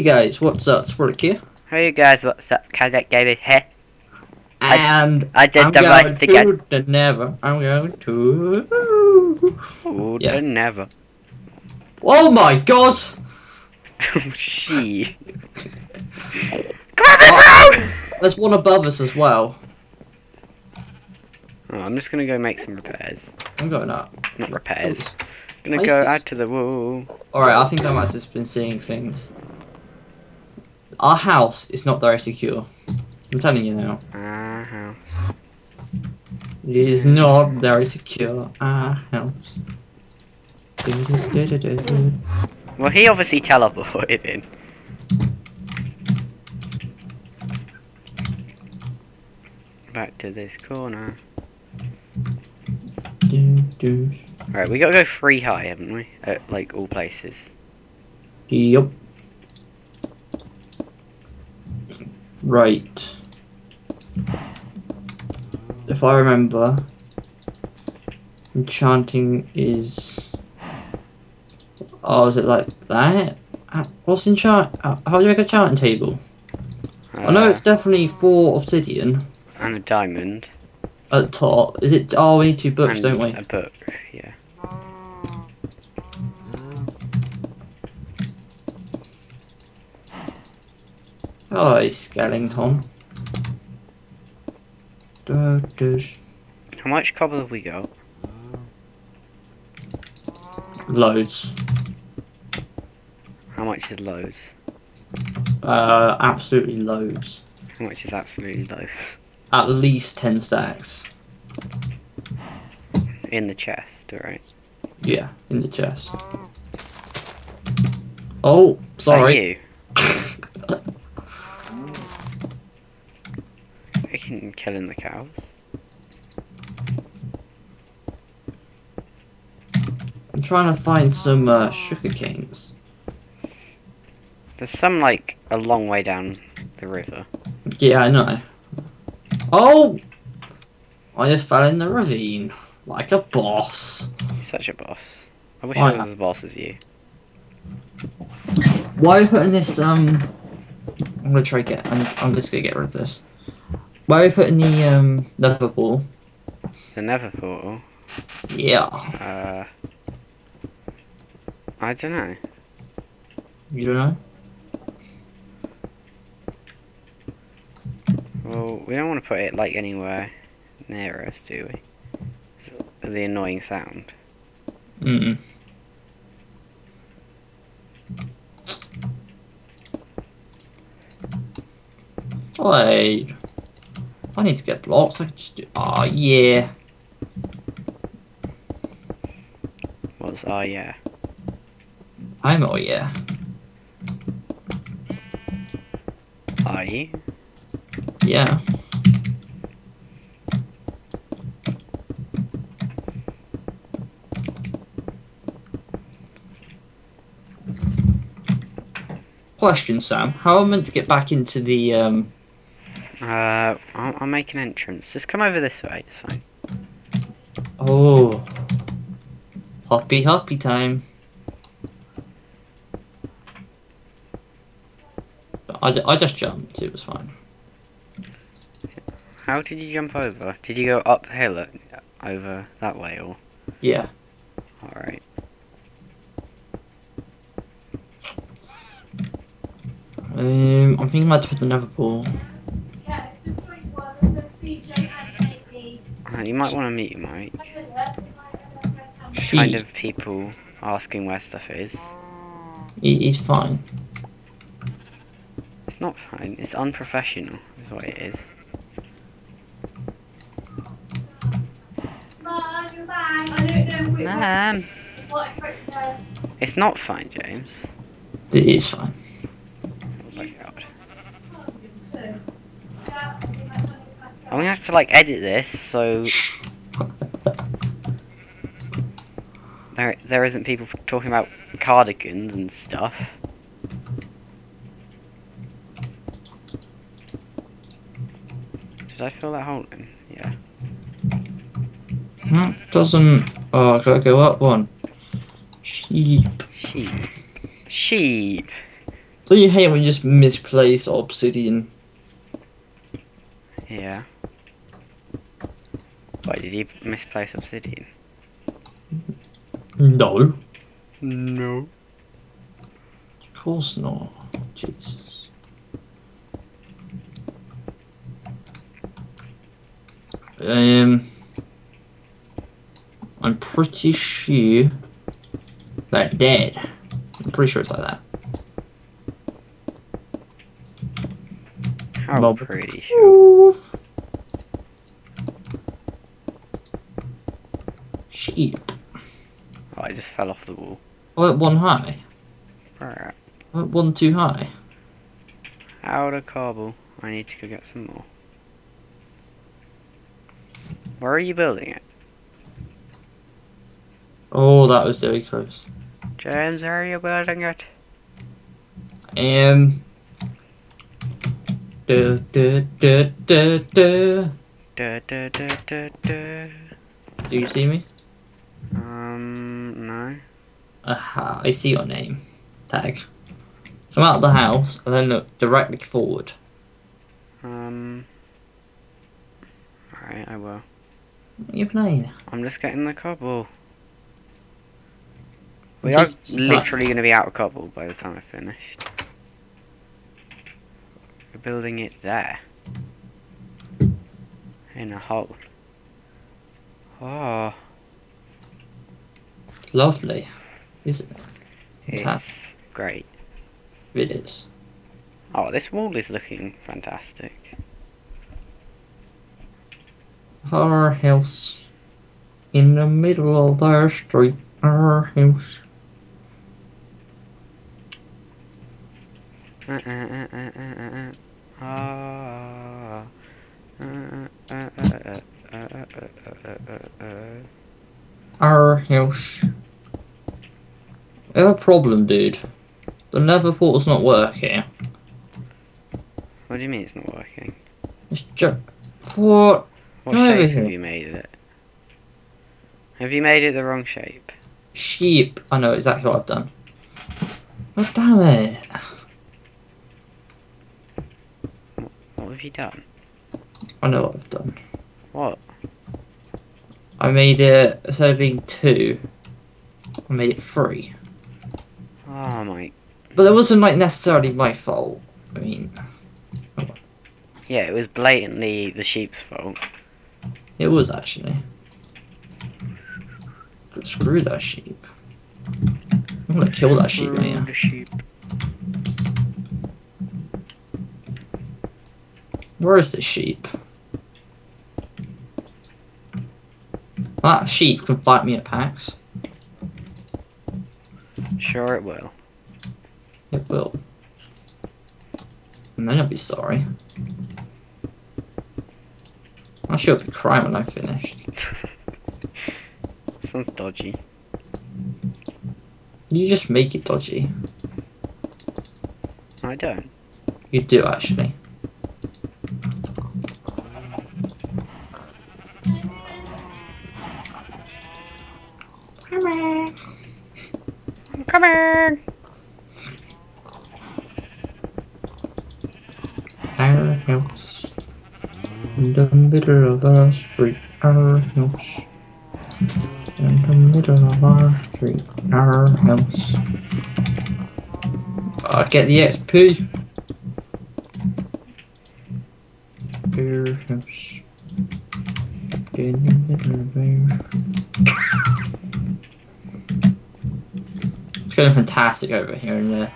Hey guys, what's up? Sport here. Hey guys, what's up? Kazakh David here. I- And I did I'm the going to the never. I'm going to. Oh, Yeah. yeah. never. Oh my god! Oh, she. Oh, there's one above us as well. Oh, I'm just gonna go make some repairs. I'm going up. Not repairs. Oh, gonna Why go add to the wall. Alright, I think I might have just been seeing things. Our house is not very secure. I'm telling you now. Ah, house. It is not very secure. Our house. Well, he obviously teleported in. Back to this corner. Alright, we gotta go three high, haven't we? At like all places. Yup. Right. If I remember, enchanting is. Oh, is it like that? Uh, What's enchant? uh, How do you make a enchanting table? I know Uh, it's definitely four obsidian and a diamond. at the top. Is it? Oh, we need two books, and don't we? A book, yeah. Hi, Skellington. How much cobble have we got? Loads. How much is loads? Uh, absolutely loads. How much is absolutely loads? At least 10 stacks. In the chest, alright. Yeah, in the chest. Oh, sorry. I killing the cows. I'm trying to find some uh, sugar canes. There's some like a long way down the river. Yeah, I know. Oh! I just fell in the ravine. Like a boss. You're such a boss. I wish Why I was as boss as you. Why are you putting this, um... I'm gonna try get... I'm, I'm just gonna get rid of this. Why are we putting the, um, leather ball? The Nether portal. Yeah. Uh, I don't know. You don't know? Well, we don't want to put it like anywhere near us, do we? The annoying sound. Mm. Wait. I need to get blocks. I can just do. Oh yeah. What's oh yeah? I'm oh yeah. Are you? Yeah. Question, Sam. How am I meant to get back into the um? Uh, I'll, I'll make an entrance. Just come over this way. It's fine. Oh. Hoppy hoppy time. I, I just jumped. It was fine. How did you jump over? Did you go uphill over that way or? Yeah. All right. Um, I'm thinking about to put another ball. AB. Uh, you might want to mute your mic. What is it? She, Kind of people asking where stuff is. he- he's fine. It's not fine. It's unprofessional. Is what it is. Mum, you're back. I don't know which Ma'am. what I spoke to. It's not fine, James. It is fine. Oh my god. Yeah, I'm gonna have to like edit this so there there isn't people talking about cardigans and stuff. Did I fill that hole in? Yeah. Hmm, doesn't. Oh, I gotta go up one. Sheep. Sheep. Sheep. Don't you hate when you just misplace obsidian? Yeah. Why did you misplace obsidian? No. No. Of course not. Jesus. Um, I'm pretty sure they're dead. I'm pretty sure it's like that. How Well, pretty sure. Sheep. Oh, I just fell off the wall. I went one high. Alright. I went one too high. Out of cobble. I need to go get some more. Where are you building it? Oh, that was very close. James, where are you building it? Um. Da, da, da, da, da. Da, da, da, da, da. Do you see me? Um, no. Aha, I see your name. Tag. Come out of the house and then look directly forward. Um. Alright, I will. What are you playing? I'm just getting the cobble. We are takes some time. literally going to be out of cobble by the time I finish. We're building it there. In a hole. Oh, Lovely, isn't it? It's Tough. great. It is. Oh, this wall is looking fantastic. Our house in the middle of the street. Our house. Uh, uh, uh, Our house. We have a problem, dude. The nether portal's not working. What do you mean it's not working? It's just. What? What Come shape have you made it? Have you made it the wrong shape? Sheep. I know exactly what I've done. God damn it. What have you done? I know what I've done. What? I made it, instead of being two, I made it three. Oh my. But it wasn't like necessarily my fault. I mean, Yeah, it was blatantly the sheep's fault. it was actually. But screw that sheep. I'm gonna kill that sheep, the sheep. Where is this sheep? That sheep can fight me at PAX. Sure it will. It will. And then I'll be sorry. Actually, I'll be crying when I'm finished. Sounds dodgy. You just make it dodgy. I don't. You do, actually. In the middle of our street. Our house. I get the XP. Our house. In the middle of our... It's going fantastic over here in there. Uh,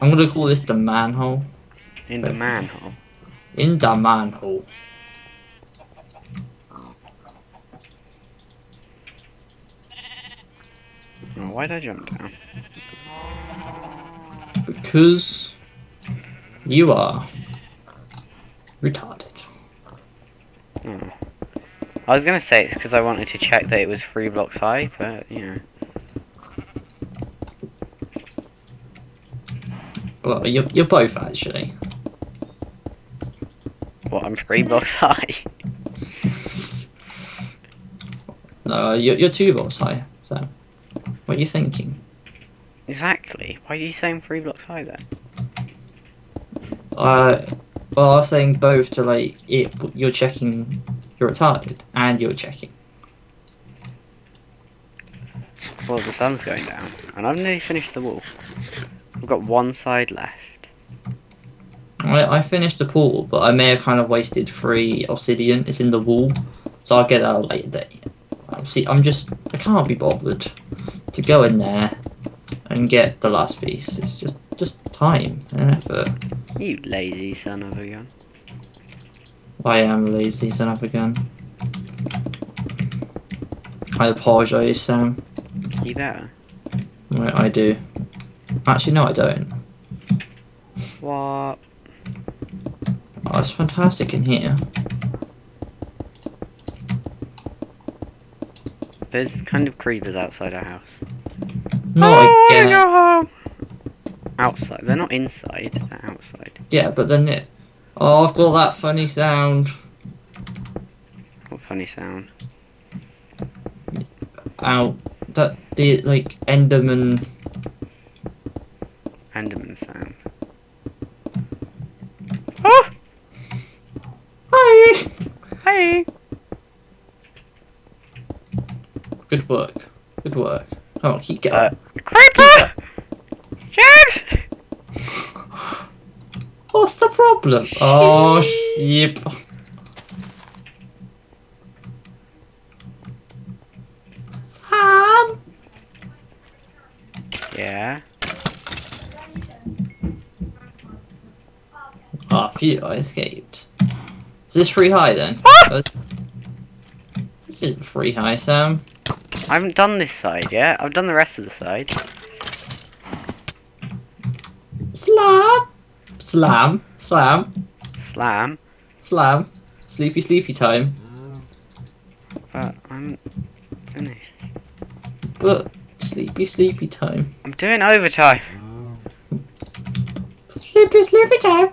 I'm gonna call this the manhole. In the manhole. In the manhole. Why'd I jump down? Because you are retarded. Oh. I was gonna say it's because I wanted to check that it was three blocks high, but you know. Well, you're, you're both actually. What, I'm three blocks high? No, you're, you're two blocks high. So, what are you thinking? exactly. Why are you saying three blocks high then? Uh, well, I was saying both to like it. You're checking. You're retarded, and you're checking. Well, the sun's going down, and I've nearly finished the wall. I've got one side left. I, I finished the pool, but I may have kind of wasted three obsidian. It's in the wall, so I'll get that later. Uh, See, I'm just I can't be bothered to go in there and get the last piece. It's just just time and effort. You lazy son of a gun. I am lazy son of a gun. I apologise, Sam. You better. I, I do. Actually, no, I don't. What? Oh, it's fantastic in here. There's kind of creepers outside our house. No, oh, I get. go home. Outside. They're not inside. They're outside. Yeah, but then it. Oh, I've got that funny sound. What funny sound. Ow. That the like Enderman. Enderman sound. Oh! Hi. Hey! Good work. Good work. Come on, keep Uh, creeper! James! What's the problem? Oh, sheep. Sam. Yeah. Ah, phew, I escaped. Is this free high then? Ah! This isn't free high, Sam. I haven't done this side yet. I've done the rest of the side. Slam. Slam. Slam. Slam. Slam. Sleepy, sleepy time. But I'm finished. But sleepy, sleepy time. I'm doing overtime. Sleepy, sleepy time.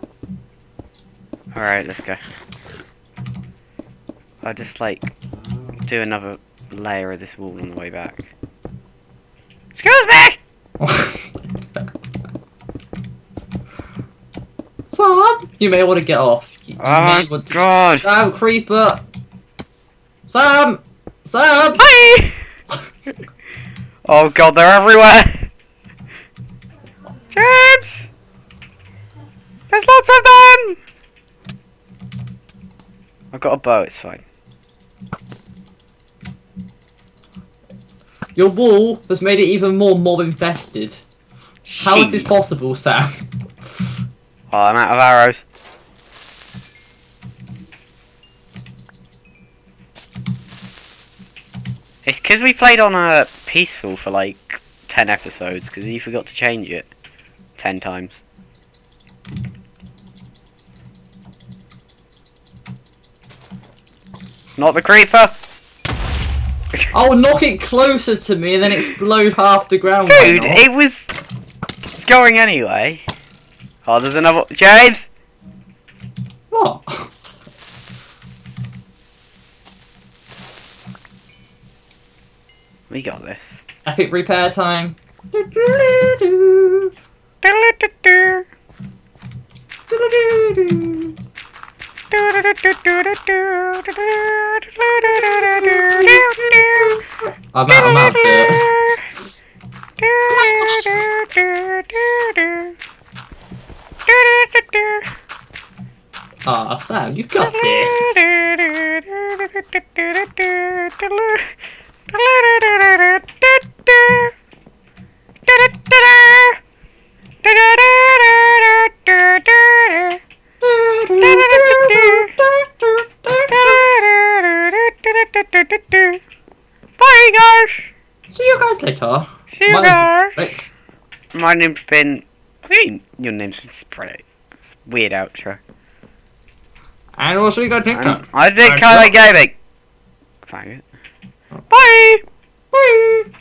Alright, let's go. I'll just like do another layer of this wall on the way back. Excuse me! Sam, you may want to get off. You, you Oh may my want to... god! Sam, creeper. Sam, Sam. Hi! oh god, they're everywhere! James! There's lots of them! I've got a bow, it's fine. Your wall has made it even more mob infested. How is this possible, Sam? Oh, I'm out of arrows. It's because we played on a peaceful for like 10 episodes because you forgot to change it 10 times. Not the creeper! I'll oh, knock it closer to me and then explode half the ground. Dude, it was going anyway. Oh, there's another. James! What? We got this. Epic repair time. Do-do-do-do. Do-do-do-do. I'm out, I'm out. Ah, Sam, you got this. My name's been. I think your name's been spread. It's weird outro. And also you got TikTok. I think Alright, Kyanite Gaming. Faggot. Oh. Bye! Bye.